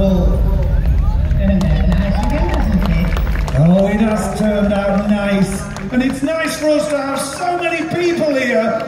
Oh, it has turned out nice. And it's nice for us to have so many people here